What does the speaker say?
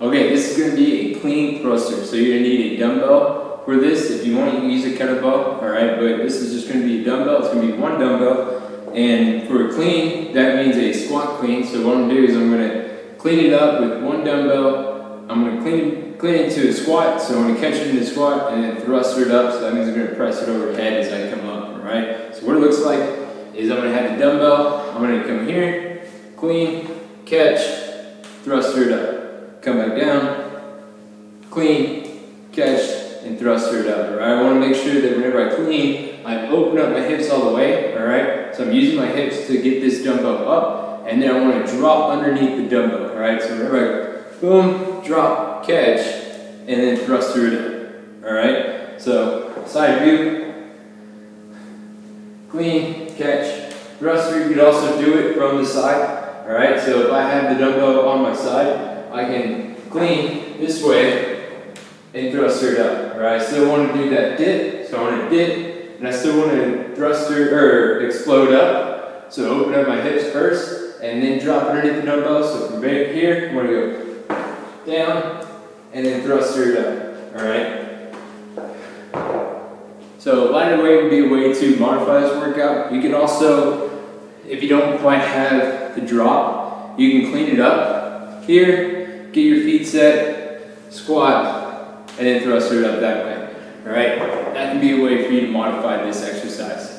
Okay, this is going to be a clean thruster, so you're going to need a dumbbell for this. If you want, you can use a kettlebell, alright, but this is just going to be a dumbbell. It's going to be one dumbbell, and for a clean, that means a squat clean. So what I'm going to do is I'm going to clean it up with one dumbbell. I'm going to clean, clean it to a squat, so I'm going to catch it in the squat and then thruster it up, so that means I'm going to press it overhead as I come up, alright? So what it looks like is I'm going to have a dumbbell, I'm going to come here, clean, catch, thruster it up come back down, clean, catch, and thruster it up, alright? I want to make sure that whenever I clean, I open up my hips all the way, alright? So I'm using my hips to get this dumbbell up, and then I want to drop underneath the dumbbell, alright? So whenever I boom, drop, catch, and then thruster it up, alright? So side view, clean, catch, thrust through. You could also do it from the side, alright? So if I have the dumbbell on my side, I can clean this way and thruster it up. Right? I still want to do that dip, so I want to dip, and I still want to thruster or explode up. So open up my hips first, and then drop underneath the dumbbell. So from right here, I'm going to go down, and then thruster it up. All right. So lighter weight would be a way to modify this workout. You can also, if you don't quite have the drop, you can clean it up here get your feet set, squat, and then thruster it up that way. All right, that can be a way for you to modify this exercise.